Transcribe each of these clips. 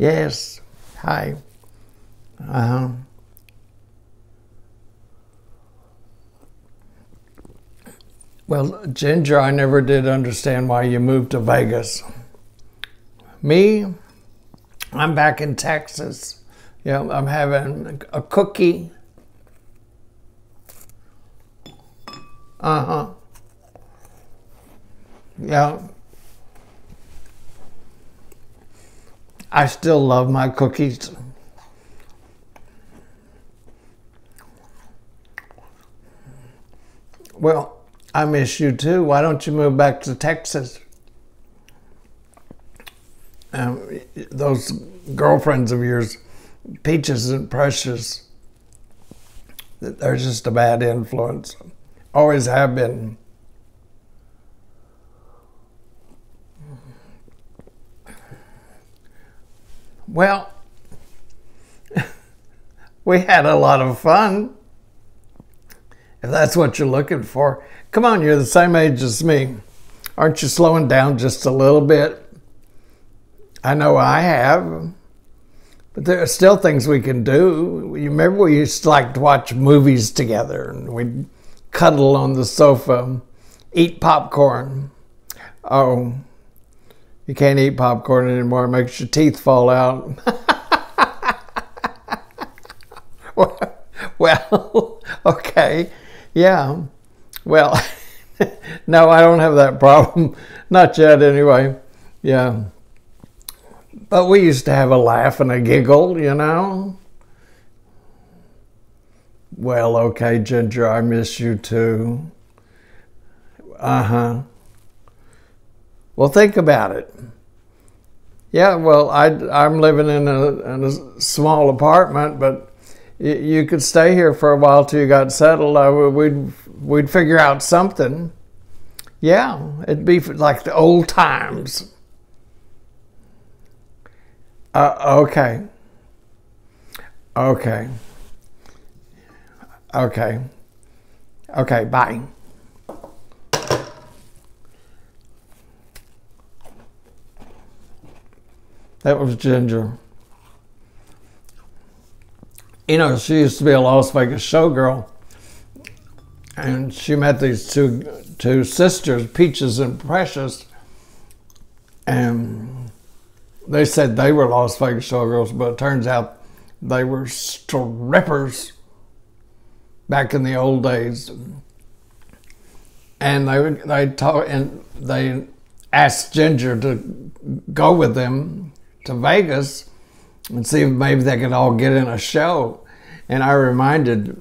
Yes. Hi. Uh huh. Well, Ginger, I never did understand why you moved to Vegas. Me, I'm back in Texas. Yeah, I'm having a cookie. Uh huh. Yeah. I still love my cookies. Well, I miss you too. Why don't you move back to Texas? Um, those girlfriends of yours, Peaches and Precious, they're just a bad influence. Always have been. Well, we had a lot of fun. If that's what you're looking for, come on, you're the same age as me. Aren't you slowing down just a little bit? I know I have. But there are still things we can do. You remember we used to like to watch movies together and we'd cuddle on the sofa, eat popcorn. Oh, you can't eat popcorn anymore. It makes your teeth fall out. well, okay. Yeah. Well, no, I don't have that problem. Not yet, anyway. Yeah. But we used to have a laugh and a giggle, you know. Well, okay, Ginger, I miss you too. Uh huh. Well, think about it. Yeah, well, I, I'm living in a, in a small apartment, but you, you could stay here for a while till you got settled. I, we'd, we'd figure out something. Yeah, it'd be like the old times. Uh, okay. Okay. Okay. Okay, bye. That was Ginger. You know, she used to be a Las Vegas showgirl. And she met these two two sisters, Peaches and Precious. And they said they were Las Vegas showgirls, but it turns out they were strippers back in the old days. And they they talk and they asked Ginger to go with them to Vegas and see if maybe they could all get in a show. And I reminded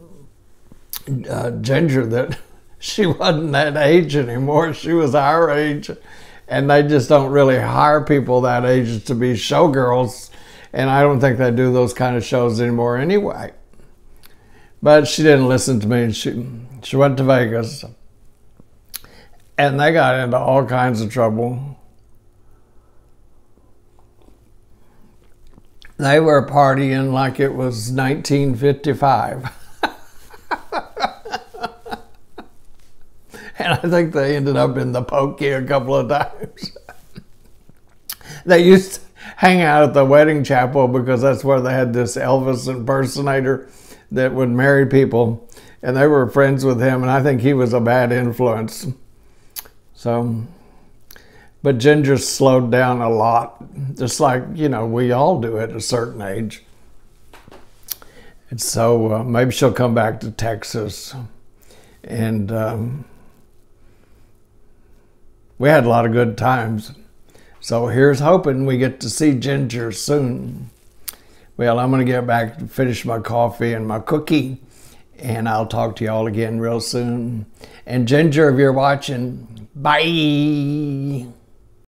uh, Ginger that she wasn't that age anymore. She was our age. And they just don't really hire people that age to be showgirls. And I don't think they do those kind of shows anymore anyway. But she didn't listen to me. She, she went to Vegas. And they got into all kinds of trouble. They were partying like it was 1955. and I think they ended up in the pokey a couple of times. they used to hang out at the wedding chapel because that's where they had this Elvis impersonator that would marry people, and they were friends with him, and I think he was a bad influence. So, but Ginger slowed down a lot, just like, you know, we all do at a certain age. And so uh, maybe she'll come back to Texas. And um, we had a lot of good times. So here's hoping we get to see Ginger soon. Well, I'm going to get back to finish my coffee and my cookie, and I'll talk to you all again real soon. And Ginger, if you're watching, bye.